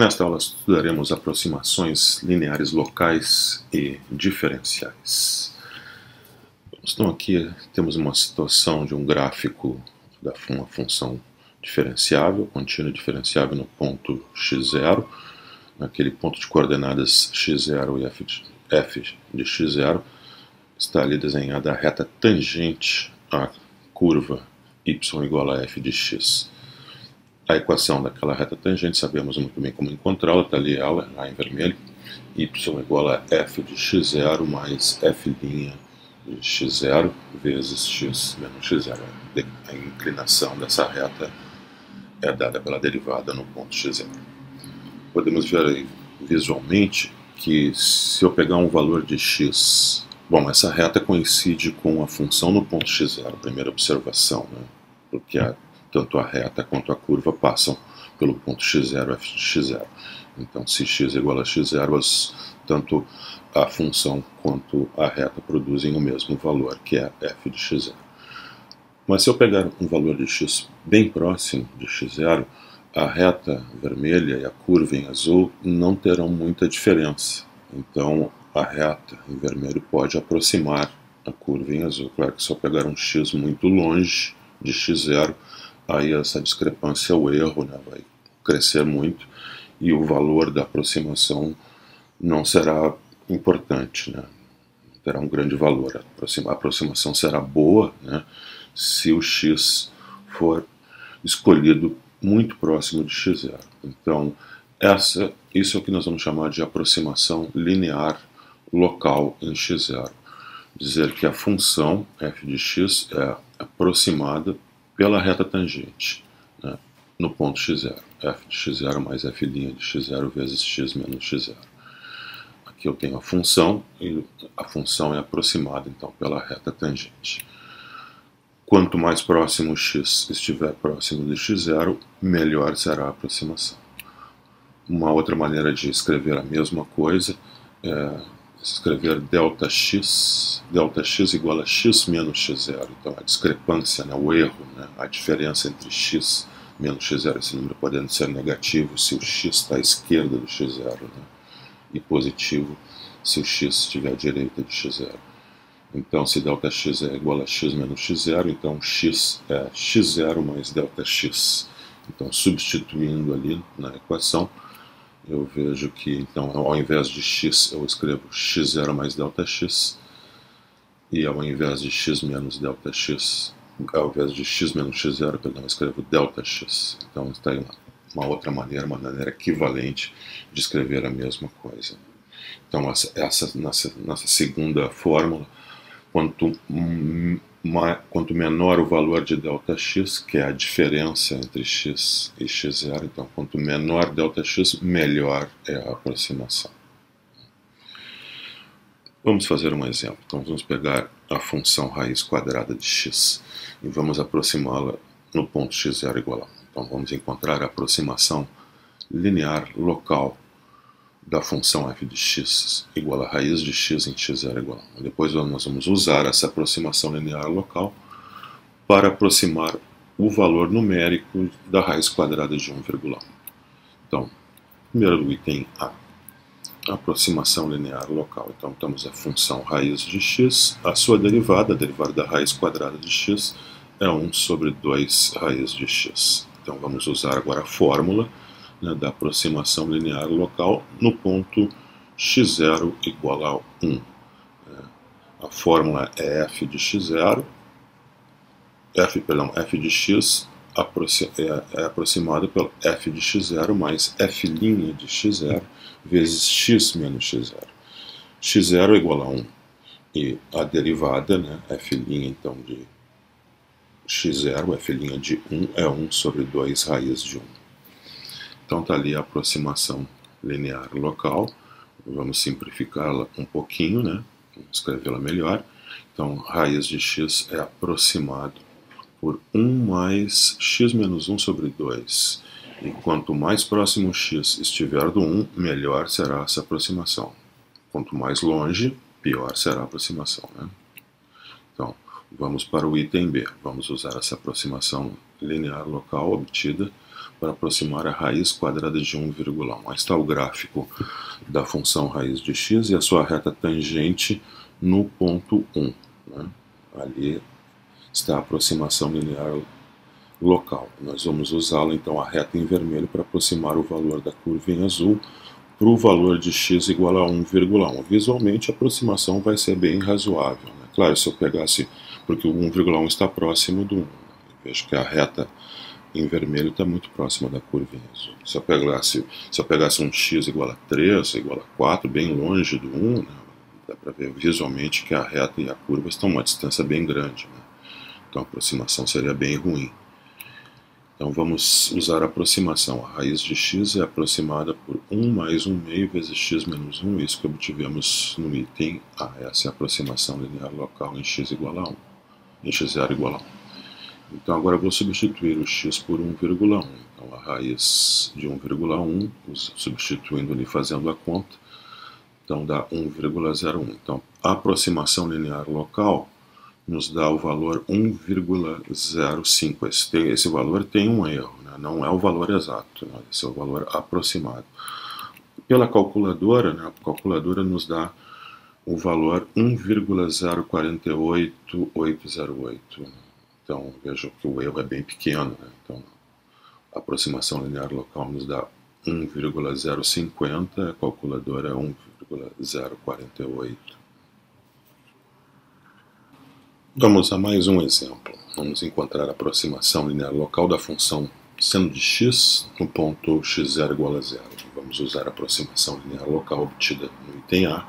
Nesta aula estudaremos aproximações lineares locais e diferenciais. Então aqui temos uma situação de um gráfico da uma função diferenciável, contínua diferenciável no ponto x0, naquele ponto de coordenadas x0 e f de, f de x0, está ali desenhada a reta tangente à curva y igual a f de x a equação daquela reta tangente, sabemos muito bem como encontrá-la, está ali ela, lá em vermelho, y igual a f de x0 mais f' de x0 vezes x menos x0. A inclinação dessa reta é dada pela derivada no ponto x0. Podemos ver aí visualmente que se eu pegar um valor de x, bom, essa reta coincide com a função no ponto x0, primeira observação, né? porque a tanto a reta quanto a curva passam pelo ponto x0 f de x0. Então, se x é igual a x0, as, tanto a função quanto a reta produzem o mesmo valor, que é f de x0. Mas se eu pegar um valor de x bem próximo de x0, a reta vermelha e a curva em azul não terão muita diferença. Então, a reta em vermelho pode aproximar a curva em azul. Claro que se eu pegar um x muito longe de x0, aí essa discrepância, o erro, né, vai crescer muito e o valor da aproximação não será importante, né? terá um grande valor. A aproximação será boa né, se o x for escolhido muito próximo de x0. Então, essa, isso é o que nós vamos chamar de aproximação linear local em x0. Dizer que a função f de x é aproximada pela reta tangente né, no ponto x0. f de x0 mais f' de x0 vezes x menos x0. Aqui eu tenho a função e a função é aproximada então pela reta tangente. Quanto mais próximo x estiver próximo de x0, melhor será a aproximação. Uma outra maneira de escrever a mesma coisa é escrever delta x, delta x igual a x menos x0. Então a discrepância, né, o erro, né, a diferença entre x menos x0, esse número podendo ser negativo se o x está à esquerda do x0, né, e positivo se o x estiver à direita de x0. Então se delta x é igual a x menos x0, então x é x0 mais delta x. Então substituindo ali na equação, eu vejo que, então, ao invés de x, eu escrevo x0 mais delta x, e ao invés de x menos delta x, ao invés de x menos x0, perdão, eu escrevo delta x. Então, está aí uma, uma outra maneira, uma maneira equivalente de escrever a mesma coisa. Então, essa, essa nossa, nossa segunda fórmula, quanto quanto menor o valor de ΔX, que é a diferença entre x e x0, então quanto menor ΔX, melhor é a aproximação. Vamos fazer um exemplo. Então vamos pegar a função raiz quadrada de x e vamos aproximá-la no ponto x0 igual a 1. Então vamos encontrar a aproximação linear local da função f de x igual a raiz de x em x0 igual a 1. Depois nós vamos usar essa aproximação linear local para aproximar o valor numérico da raiz quadrada de 1,1. Então, primeiro item A, aproximação linear local. Então temos a função raiz de x, a sua derivada, a derivada da raiz quadrada de x, é 1 sobre 2 raiz de x. Então vamos usar agora a fórmula né, da aproximação linear local no ponto x0 igual a 1. É, a fórmula é f de x0, f, perdão, f de x é, é aproximada pelo f de x0 mais f' de x0 vezes x menos x0. x0 é igual a 1 e a derivada, né, f' então de x0, f' de 1 é 1 sobre 2 raiz de 1. Então está ali a aproximação linear local. Vamos simplificá-la um pouquinho, né? Escrevê-la melhor. Então, raiz de x é aproximado por 1 mais x menos 1 sobre 2. E quanto mais próximo x estiver do 1, melhor será essa aproximação. Quanto mais longe, pior será a aproximação. Né? Então, vamos para o item B. Vamos usar essa aproximação linear local obtida para aproximar a raiz quadrada de 1,1. Aí está o gráfico da função raiz de x e a sua reta tangente no ponto 1. Né? Ali está a aproximação linear local. Nós vamos usá-la então a reta em vermelho para aproximar o valor da curva em azul para o valor de x igual a 1,1. Visualmente a aproximação vai ser bem razoável. Né? Claro, se eu pegasse, porque o 1,1 está próximo do 1, vejo que a reta em vermelho está muito próxima da curva em azul. Se eu, pegasse, se eu pegasse um x igual a 3, igual a 4, bem longe do 1, né? dá para ver visualmente que a reta e a curva estão a uma distância bem grande. Né? Então a aproximação seria bem ruim. Então vamos usar a aproximação. A raiz de x é aproximada por 1 mais 1 meio vezes x menos 1, isso que obtivemos no item A. Essa é a aproximação linear local em x igual a 1, em x0 igual a 1. Então agora vou substituir o x por 1,1. Então a raiz de 1,1, substituindo ali fazendo a conta, então dá 1,01. Então a aproximação linear local nos dá o valor 1,05. Esse, esse, valor tem um erro, né? não é o valor exato, né? esse é o valor aproximado. Pela calculadora, né? a calculadora nos dá o valor 1,048808. Então, veja que o erro é bem pequeno. Né? Então, a aproximação linear local nos dá 1,050, a calculadora é 1,048. Vamos a mais um exemplo. Vamos encontrar a aproximação linear local da função seno de x no ponto x0 igual a zero. Vamos usar a aproximação linear local obtida no item A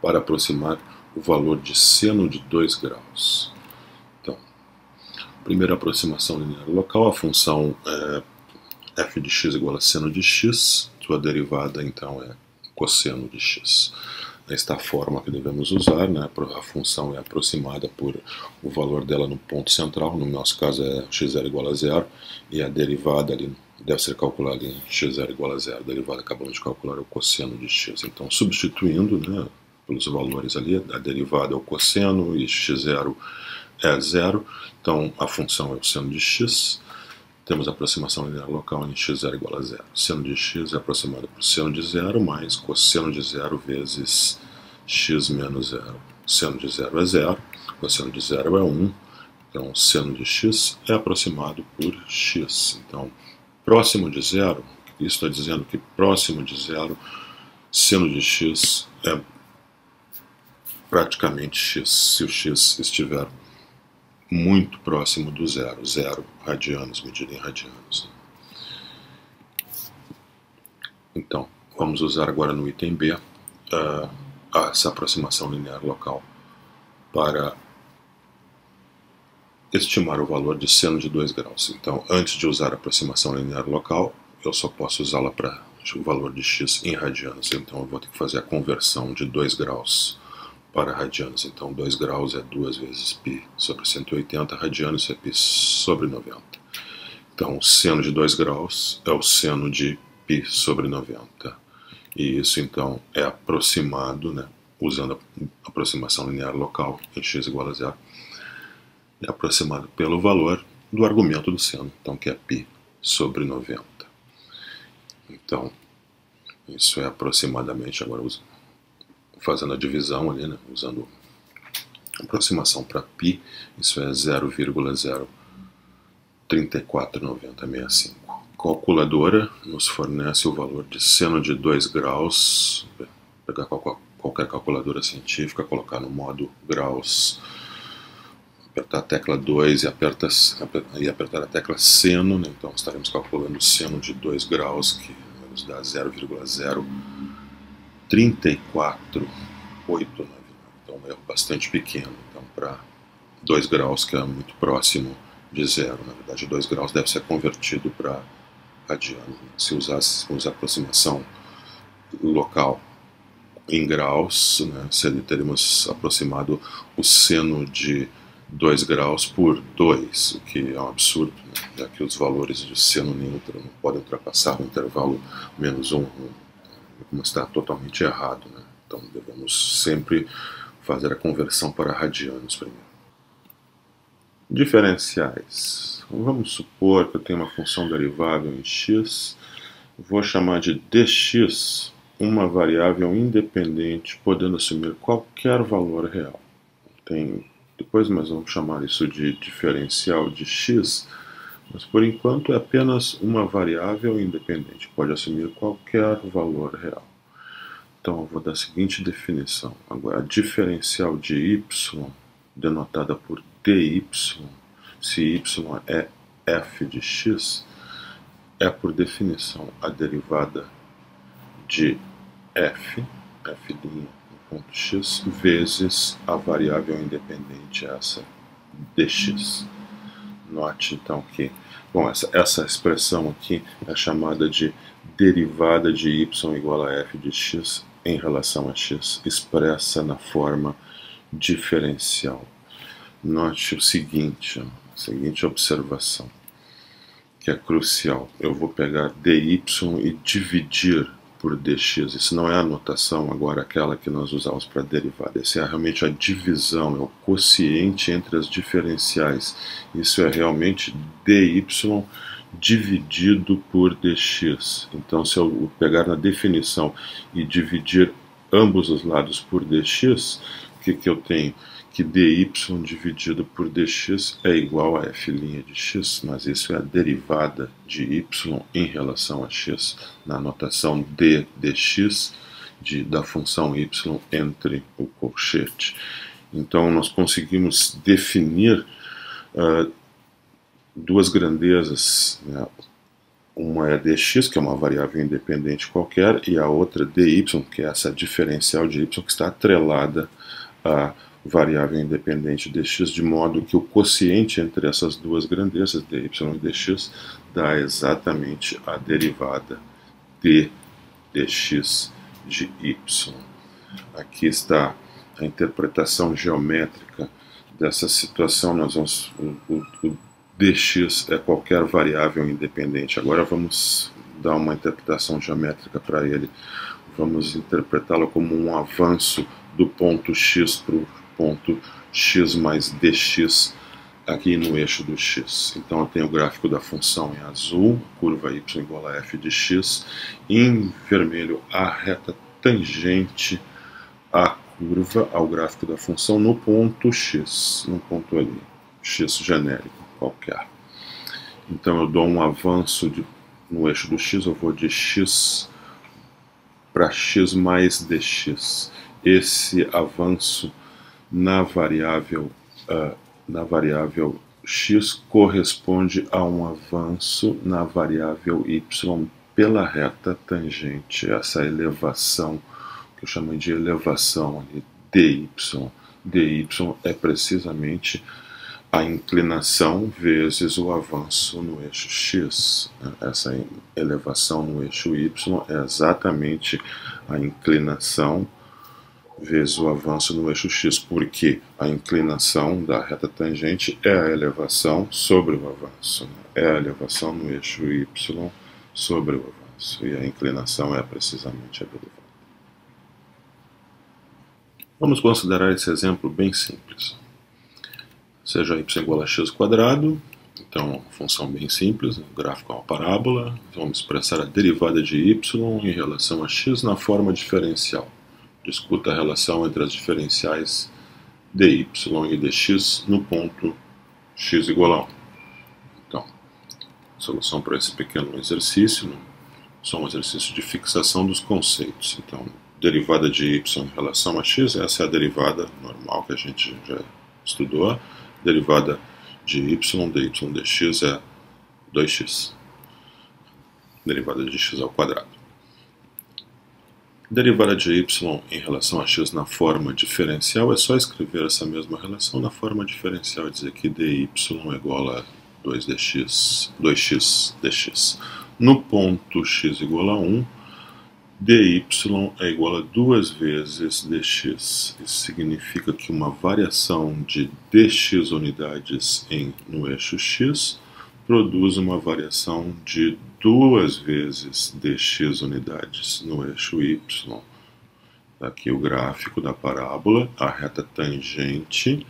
para aproximar o valor de seno de 2 graus. Primeira aproximação linear local, a função é f de x igual a seno de x, sua derivada então é cosseno de x esta forma que devemos usar, né? a função é aproximada por o valor dela no ponto central, no nosso caso é x0 igual a zero, e a derivada ali deve ser calculada em x0 igual a zero, a derivada acabamos de calcular é o cosseno de x. Então, substituindo né, pelos valores ali, a derivada é o cosseno e x0 é zero, então a função é o seno de x, temos a aproximação linear local em x0 igual a zero. Seno de x é aproximado por seno de zero mais cosseno de zero vezes x menos zero. Seno de zero é zero, cosseno de zero é 1. Então, seno de x é aproximado por x. Então, próximo de zero, isso está dizendo que próximo de zero, seno de x é praticamente x, se o x estiver muito próximo do zero, zero radianos, medida em radianos. Então, vamos usar agora no item B uh, essa aproximação linear local para estimar o valor de seno de 2 graus. Então, antes de usar a aproximação linear local, eu só posso usá-la para o valor de x em radianos. Então, eu vou ter que fazer a conversão de 2 graus para radianos. Então, 2 graus é 2 vezes π sobre 180, radianos é π sobre 90. Então, o seno de 2 graus é o seno de π sobre 90. E isso, então, é aproximado, né, usando a aproximação linear local em x igual a zero, é aproximado pelo valor do argumento do seno, então, que é π sobre 90. Então, isso é aproximadamente, agora usando fazendo a divisão ali, né, usando aproximação para π, isso é 0,0349065. Calculadora nos fornece o valor de seno de 2 graus, pegar qualquer calculadora científica, colocar no modo graus, apertar a tecla 2 e, aperta, e apertar a tecla seno, né, então estaremos calculando o seno de 2 graus, que nos dá 0,0 34,899. Então é bastante pequeno. Então, para 2 graus, que é muito próximo de zero, na verdade, 2 graus deve ser convertido para radiano. Se usássemos a aproximação local em graus, né, teríamos aproximado o seno de 2 graus por 2, o que é um absurdo, né, já que os valores de seno neutro não podem ultrapassar o intervalo menos 1, 1 como está totalmente errado. Né? Então devemos sempre fazer a conversão para radianos primeiro. Diferenciais. Vamos supor que eu tenho uma função derivável em x, vou chamar de dx uma variável independente, podendo assumir qualquer valor real. Tem, depois nós vamos chamar isso de diferencial de x, mas por enquanto é apenas uma variável independente, pode assumir qualquer valor real. Então eu vou dar a seguinte definição. Agora, a diferencial de y, denotada por dy, se y é f de x, é por definição a derivada de f, f' ponto x, vezes a variável independente, essa dx. Note então que, bom, essa, essa expressão aqui é chamada de derivada de y igual a f de x em relação a x, expressa na forma diferencial. Note o seguinte, a seguinte observação, que é crucial. Eu vou pegar dy e dividir por dx. Isso não é a notação agora aquela que nós usamos para derivada. Isso é realmente a divisão, é o quociente entre as diferenciais. Isso é realmente dy dividido por dx. Então, se eu pegar na definição e dividir ambos os lados por dx, o que, que eu tenho? Que dy dividido por dx é igual a f' de x, mas isso é a derivada de y em relação a x, na notação d dx de, da função y entre o colchete. Então nós conseguimos definir uh, duas grandezas, né? uma é dx, que é uma variável independente qualquer, e a outra dy, que é essa diferencial de y que está atrelada a variável independente dx, de modo que o quociente entre essas duas grandezas, dy e dx, dá exatamente a derivada d dx de y. Aqui está a interpretação geométrica dessa situação. Nós vamos, o, o dx é qualquer variável independente. Agora vamos dar uma interpretação geométrica para ele. Vamos interpretá-lo como um avanço do ponto x para o ponto x mais dx aqui no eixo do x. Então eu tenho o gráfico da função em azul, curva y igual a f de x, em vermelho a reta tangente à curva, ao gráfico da função no ponto x, no ponto ali, x genérico qualquer. Então eu dou um avanço de, no eixo do x, eu vou de x para x mais dx. Esse avanço na variável, uh, na variável x corresponde a um avanço na variável y pela reta tangente, essa elevação, que eu chamo de elevação ali, dy. dy é precisamente a inclinação vezes o avanço no eixo x. Essa elevação no eixo y é exatamente a inclinação vezes o avanço no eixo x, porque a inclinação da reta tangente é a elevação sobre o avanço, né? é a elevação no eixo y sobre o avanço, e a inclinação é precisamente a derivada. Vamos considerar esse exemplo bem simples. Seja y igual a x quadrado, então, função bem simples, o gráfico é uma parábola, vamos expressar a derivada de y em relação a x na forma diferencial discuta a relação entre as diferenciais dy e dx no ponto x igual a 1. Então, solução para esse pequeno exercício, né? só um exercício de fixação dos conceitos. Então, derivada de y em relação a x, essa é a derivada normal que a gente já estudou. Derivada de y, dy dx é 2x. Derivada de x ao quadrado. Derivada de y em relação a x na forma diferencial é só escrever essa mesma relação na forma diferencial e dizer que dy é igual a 2dx, 2x dx. No ponto x igual a 1, dy é igual a duas vezes dx. Isso significa que uma variação de dx unidades em, no eixo x produz uma variação de duas vezes dx unidades no eixo y. Aqui o gráfico da parábola, a reta tangente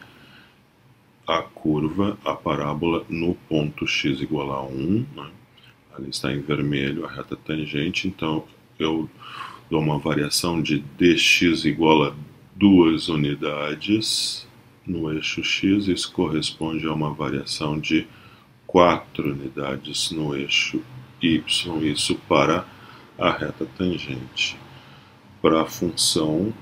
a curva, a parábola no ponto x igual a 1, né? ali está em vermelho a reta tangente, então eu dou uma variação de dx igual a 2 unidades no eixo x, isso corresponde a uma variação de 4 unidades no eixo y, isso para a reta tangente. Para a função,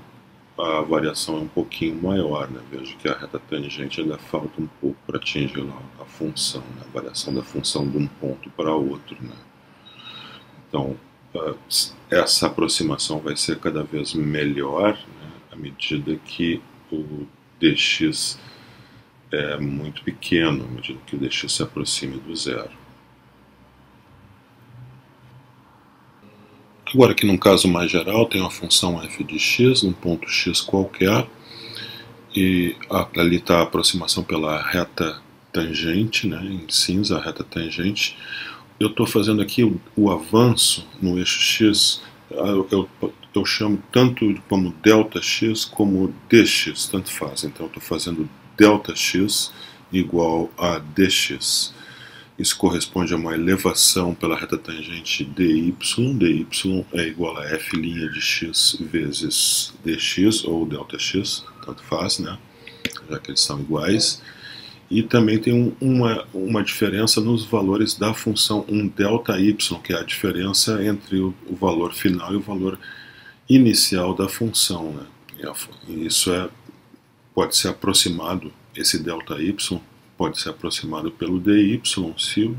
a variação é um pouquinho maior, né? veja que a reta tangente ainda falta um pouco para atingir a função, né? a variação da função de um ponto para outro. Né? Então, essa aproximação vai ser cada vez melhor né? à medida que o dx é muito pequeno, à medida que o dx se aproxime do zero. Agora aqui num caso mais geral, tem uma função f de x, num ponto x qualquer, e ali está a aproximação pela reta tangente, né, em cinza, a reta tangente. Eu estou fazendo aqui o, o, avanço no eixo x, eu, eu, eu chamo tanto como delta x como dx, tanto faz. Então eu estou fazendo delta x igual a dx. Isso corresponde a uma elevação pela reta tangente dy. dy é igual a f' de x vezes dx ou Δx, tanto faz, né? já que eles são iguais. E também tem um, uma, uma diferença nos valores da função 1 delta y, que é a diferença entre o, o valor final e o valor inicial da função. Né? E a, e isso é, pode ser aproximado, esse delta y, pode ser aproximado pelo dy se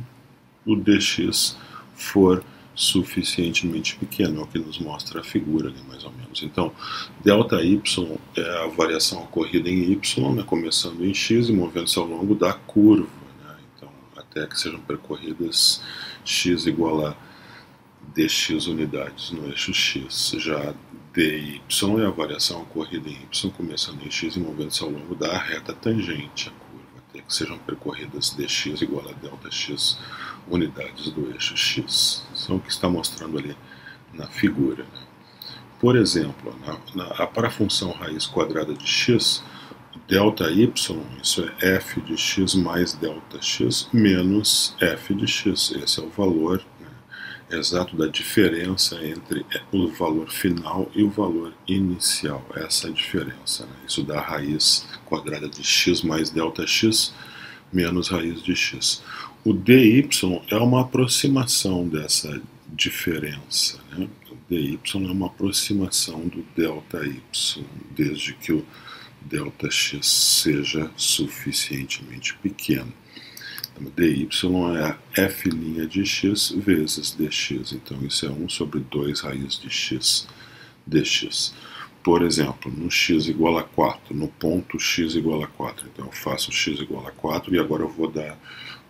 o dx for suficientemente pequeno, é o que nos mostra a figura ali, mais ou menos. Então, delta y é a variação ocorrida em y, né, começando em x e movendo-se ao longo da curva, né, então, até que sejam percorridas x igual a dx unidades no eixo x. Já dy é a variação ocorrida em y, começando em x e movendo-se ao longo da reta tangente, que sejam percorridas dx igual a delta x unidades do eixo x. São o que está mostrando ali na figura. Né? Por exemplo, na, na, para a função raiz quadrada de x, delta y, isso é f de x mais delta x menos f de x. Esse é o valor exato da diferença entre o valor final e o valor inicial. Essa é a diferença. Né? Isso dá raiz quadrada de x mais delta x menos raiz de x. O dy é uma aproximação dessa diferença. Né? O dy é uma aproximação do delta y, desde que o delta x seja suficientemente pequeno dy é f' de x vezes dx. Então, isso é 1 sobre 2 raiz de x dx. Por exemplo, no x igual a 4, no ponto x igual a 4. Então, eu faço x igual a 4 e agora eu vou dar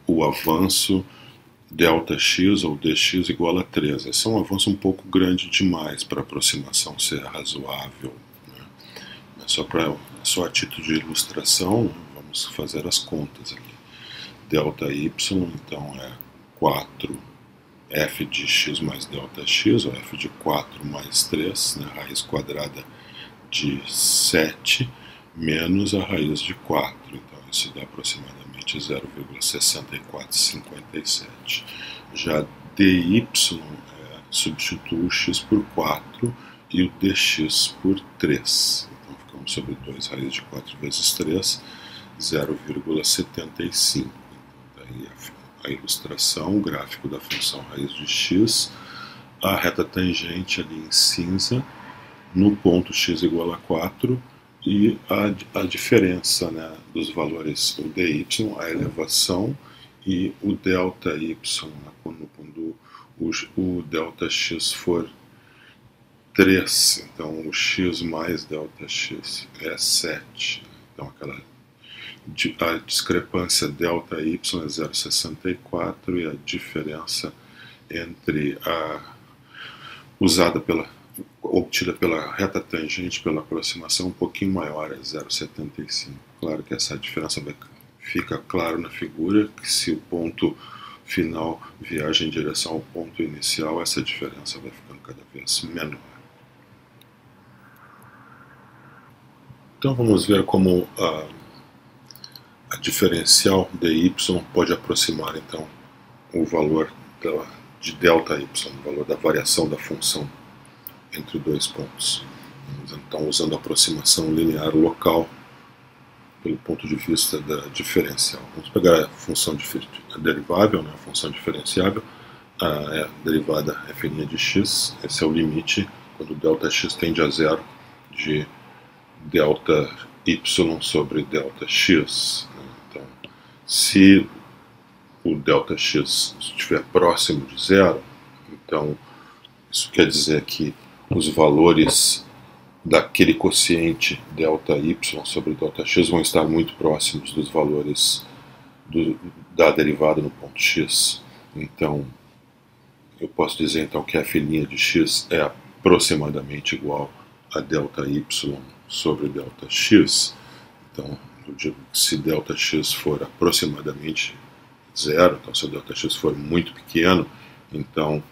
o avanço delta x ou dx igual a 3. Esse é um avanço um pouco grande demais para a aproximação ser razoável. Né? Só, pra, só a título de ilustração, vamos fazer as contas aqui delta y, então é 4 f de x mais delta x, ou f de 4 mais 3, né, raiz quadrada de 7, menos a raiz de 4. Então isso dá aproximadamente 0,6457. Já dy é, substitui o x por 4 e o dx por 3. Então ficamos sobre 2 raiz de 4 vezes 3, 0,75 aí a, a ilustração, o gráfico da função raiz de x, a reta tangente ali em cinza, no ponto x igual a 4, e a, a diferença né, dos valores, o dy, a elevação, e o delta y, né, quando, quando o, o delta x for 3, então o x mais delta x é 7, então aquela a discrepância delta y é 0,64 e a diferença entre a usada pela obtida pela reta tangente pela aproximação um pouquinho maior é 0,75. Claro que essa diferença fica claro na figura que se o ponto final viaja em direção ao ponto inicial, essa diferença vai ficando cada vez menor. Então vamos ver como uh, a diferencial dy pode aproximar então o valor de delta y, o valor da variação da função entre dois pontos. Então, usando a aproximação linear local pelo ponto de vista da diferencial. Vamos pegar a função a derivável, né, a função diferenciável, a, é derivada f' de x, esse é o limite quando Δx tende a zero de delta y sobre delta x. Se o delta x estiver próximo de zero, então isso quer dizer que os valores daquele quociente delta y sobre delta x vão estar muito próximos dos valores do, da derivada no ponto x. Então, eu posso dizer então que f' de x é aproximadamente igual a delta y sobre delta x. Então, eu digo que se delta x for aproximadamente zero, então se delta x for muito pequeno, então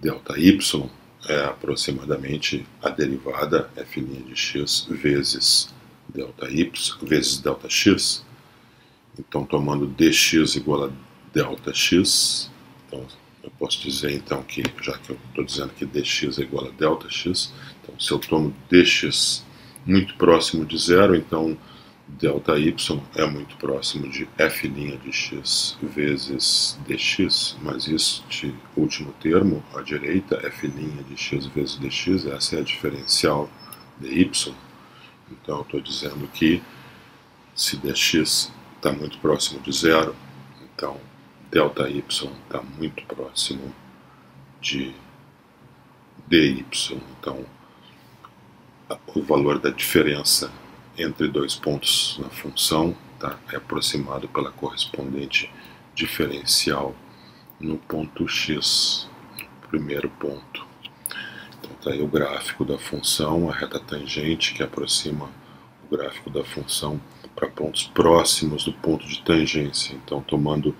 delta y é aproximadamente a derivada f' de x vezes delta y vezes delta x. Então, tomando dx igual a delta x, então eu posso dizer então que, já que eu estou dizendo que dx é igual a delta x, então se eu tomo dx muito próximo de zero, então delta y é muito próximo de f' de x vezes dx, mas este último termo, à direita, f' de x vezes dx, essa é a diferencial de y. Então eu estou dizendo que se dx está muito próximo de zero, então delta y está muito próximo de dy. Então o valor da diferença entre dois pontos na função tá? é aproximado pela correspondente diferencial no ponto x, primeiro ponto. Então está aí o gráfico da função, a reta tangente que aproxima o gráfico da função para pontos próximos do ponto de tangência. Então tomando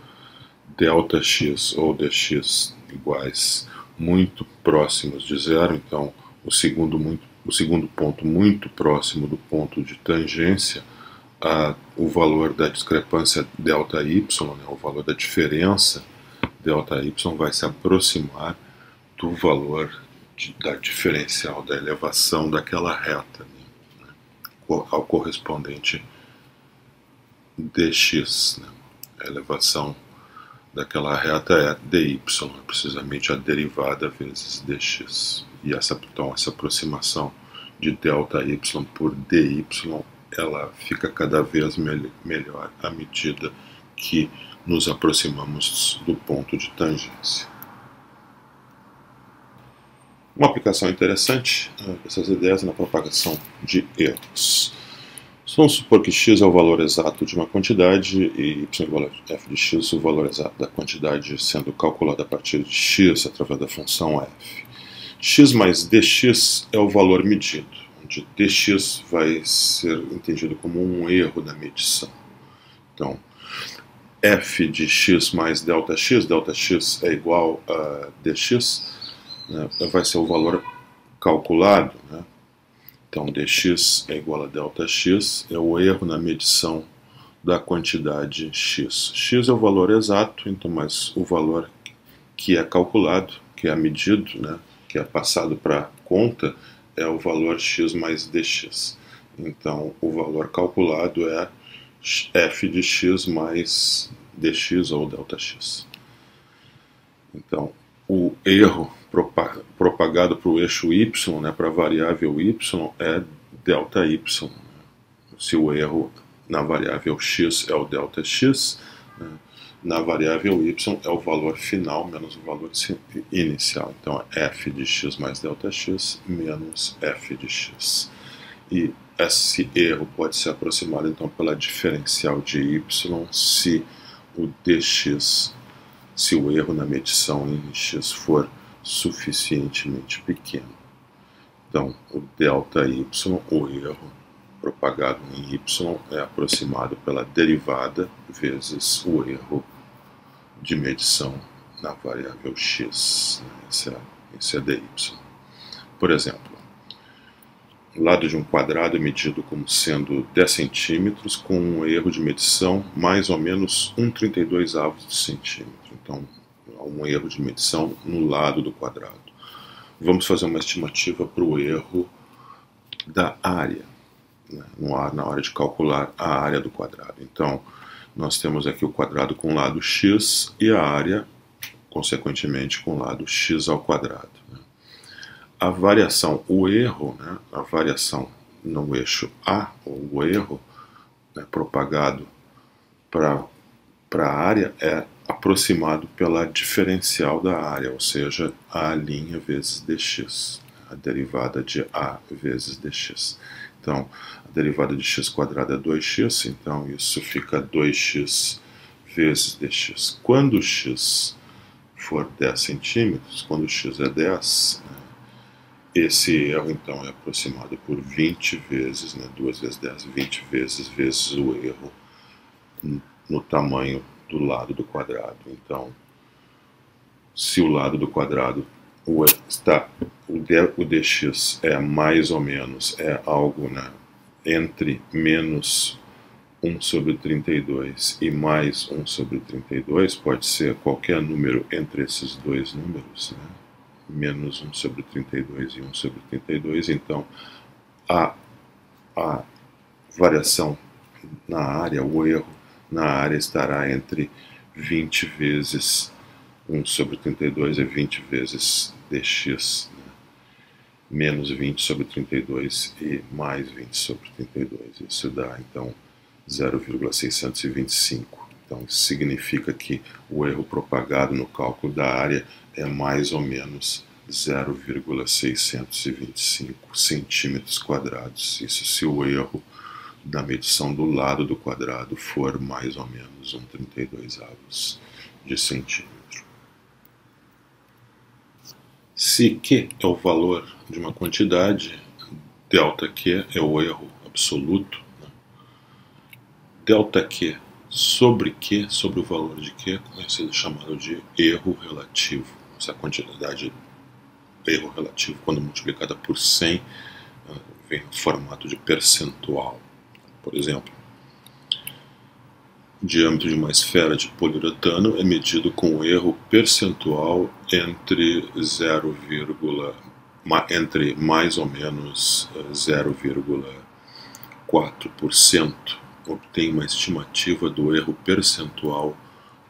Δx ou dx iguais muito próximos de zero, então o segundo muito o segundo ponto muito próximo do ponto de tangência, a, o valor da discrepância ΔY, né, o valor da diferença ΔY vai se aproximar do valor de, da diferencial, da elevação daquela reta, né, ao correspondente dx. Né, a elevação daquela reta é dy, é precisamente a derivada vezes dx. E essa, então, essa aproximação de ΔY por dy, ela fica cada vez me melhor à medida que nos aproximamos do ponto de tangência. Uma aplicação interessante dessas eh, ideias é na propagação de erros. Vamos supor que x é o valor exato de uma quantidade e y igual a f de x, o valor exato da quantidade sendo calculado a partir de x através da função f x mais dx é o valor medido, onde dx vai ser entendido como um erro da medição. Então, f de x mais delta x, delta x é igual a dx, né, vai ser o valor calculado. Né? Então, dx é igual a delta x, é o erro na medição da quantidade x. x é o valor exato, então, mas o valor que é calculado, que é medido, né, que é passado para conta é o valor x mais dx. Então, o valor calculado é f de x mais dx ou delta x. Então, o erro propagado para o eixo y, né, para a variável y, é delta y. Né. Se o erro na variável x é o delta x, né, na variável y é o valor final menos o valor inicial. Então f de x mais ΔX menos f de x. E esse erro pode ser aproximado então pela diferencial de y se o dx, se o erro na medição em x for suficientemente pequeno. Então, o ΔY, o erro propagado em y, é aproximado pela derivada vezes o erro de medição na variável x. Esse é, esse é dy. Por exemplo, lado de um quadrado é medido como sendo 10 centímetros, com um erro de medição mais ou menos 1,32 avos de centímetro. Então, um erro de medição no lado do quadrado. Vamos fazer uma estimativa para o erro da área, né, na hora de calcular a área do quadrado. Então, nós temos aqui o quadrado com lado x e a área, consequentemente, com lado x ao quadrado. Né. A variação, o erro, né, a variação no eixo A, ou o erro né, propagado para a área é aproximado pela diferencial da área, ou seja, a' vezes dx, a derivada de a vezes dx. Então, derivada de x quadrado é 2x, então isso fica 2x vezes dx. Quando x for 10 centímetros, quando x é 10, né, esse erro então é aproximado por 20 vezes, né, 2 vezes 10, 20 vezes, vezes o erro no tamanho do lado do quadrado. Então, se o lado do quadrado está, o dx é mais ou menos, é algo né, entre menos 1 sobre 32 e mais 1 sobre 32, pode ser qualquer número entre esses dois números, né? menos 1 sobre 32 e 1 sobre 32, então a, a variação na área, o erro na área estará entre 20 vezes 1 sobre 32 é 20 vezes dx, né? Menos 20 sobre 32 e mais 20 sobre 32. Isso dá, então, 0,625. Então, isso significa que o erro propagado no cálculo da área é mais ou menos 0,625 centímetros quadrados. Isso se o erro da medição do lado do quadrado for mais ou menos um 32 avos de centímetro. Se Q é o valor de uma quantidade, delta Q é o erro absoluto. Né? Delta Q sobre Q, sobre o valor de Q, é sido chamado de erro relativo. Essa quantidade, erro relativo, quando multiplicada por 100, né, vem no formato de percentual. Por exemplo, o diâmetro de uma esfera de poliuretano é medido com um erro percentual entre 0, entre mais ou menos 0,4%. Eh, Obtém uma estimativa do erro percentual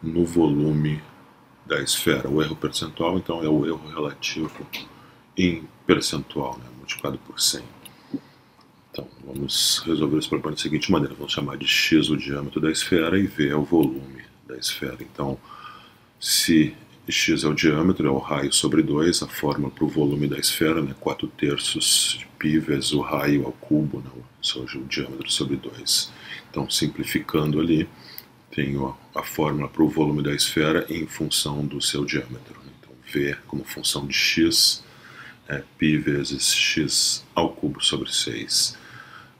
no volume da esfera. O erro percentual, então, é o erro relativo em percentual, né, multiplicado por 100. Então, vamos resolver esse problema da seguinte maneira. Vamos chamar de x o diâmetro da esfera e v é o volume da esfera. Então, se x é o diâmetro, é o raio sobre 2, a fórmula para o volume da esfera, né, 4 terços de π vezes o raio ao cubo, né, ou seja, o diâmetro sobre 2. Então, simplificando ali, tenho a fórmula para o volume da esfera em função do seu diâmetro. Então, v como função de x é π vezes x ao cubo sobre 6.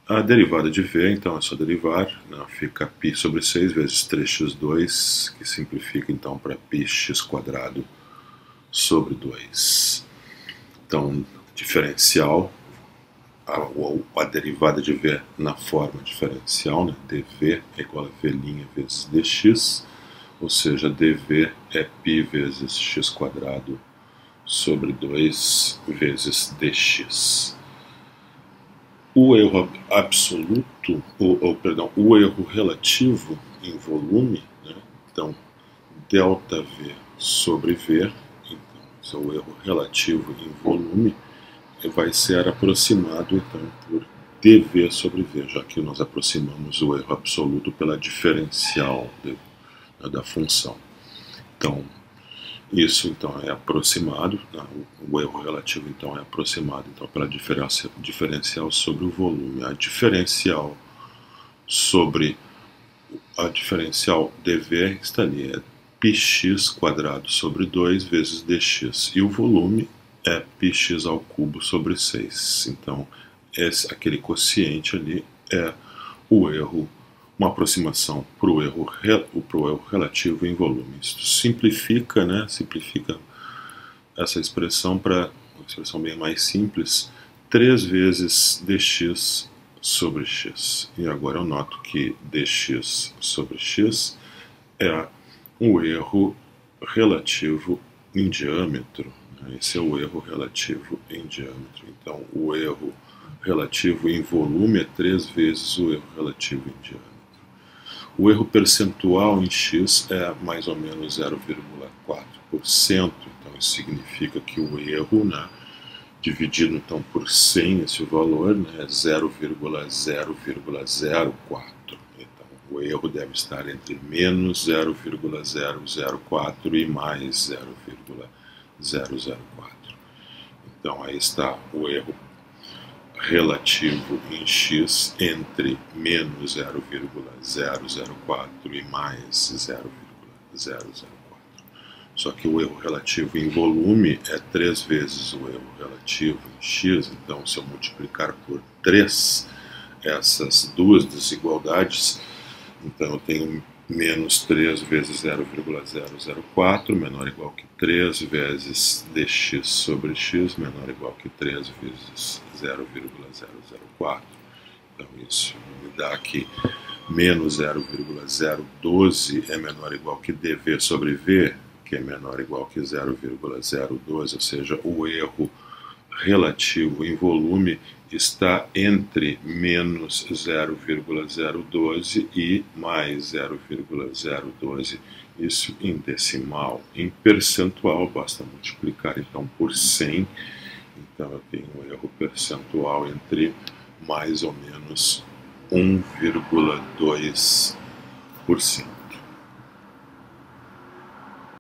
A derivada de v, então, é só derivar, né? fica π sobre 6 vezes 3x2, que simplifica então para πx quadrado sobre 2. Então, diferencial, a, a, derivada de v na forma diferencial, né? dv é igual a v' vezes dx, ou seja, dv é π vezes x quadrado sobre 2 vezes dx o erro absoluto, ou, perdão, o erro relativo em volume, né? então delta V sobre V, então, é o erro relativo em volume, vai ser aproximado então por dv sobre v, já que nós aproximamos o erro absoluto pela diferencial de, da função. Então, isso então é aproximado, né? o erro relativo então é aproximado então pela diferencial sobre o volume. A diferencial sobre a diferencial dv está ali, é πx quadrado sobre 2 vezes dx. E o volume é πx ao cubo sobre 6. Então, esse, aquele quociente ali é o erro uma aproximação para o erro, erro relativo em volume. Isso simplifica, né, simplifica essa expressão para uma expressão bem mais simples, 3 vezes dx sobre x. E agora eu noto que dx sobre x é o erro relativo em diâmetro. Né? Esse é o erro relativo em diâmetro. Então, o erro relativo em volume é três vezes o erro relativo em diâmetro. O erro percentual em x é mais ou menos 0,4%. Então, isso significa que o erro, né, dividido então por 100, esse valor né, é 0,004. Então, o erro deve estar entre menos 0,004 e mais 0,004. Então, aí está o erro relativo em x entre menos 0,004 e mais 0,004. Só que o erro relativo em volume é três vezes o erro relativo em x, então se eu multiplicar por 3 essas duas desigualdades, então eu tenho menos 3 vezes 0,004 menor ou igual que 3 vezes dx sobre x menor ou igual que 3 vezes 0,004. Então isso me dá que menos 0,012 é menor ou igual que dv sobre v, que é menor ou igual que 0,012, ou seja, o erro relativo em volume está entre menos 0,012 e mais 0,012, isso em decimal. Em percentual, basta multiplicar então por 100, então eu tenho um erro percentual entre mais ou menos 1,2%.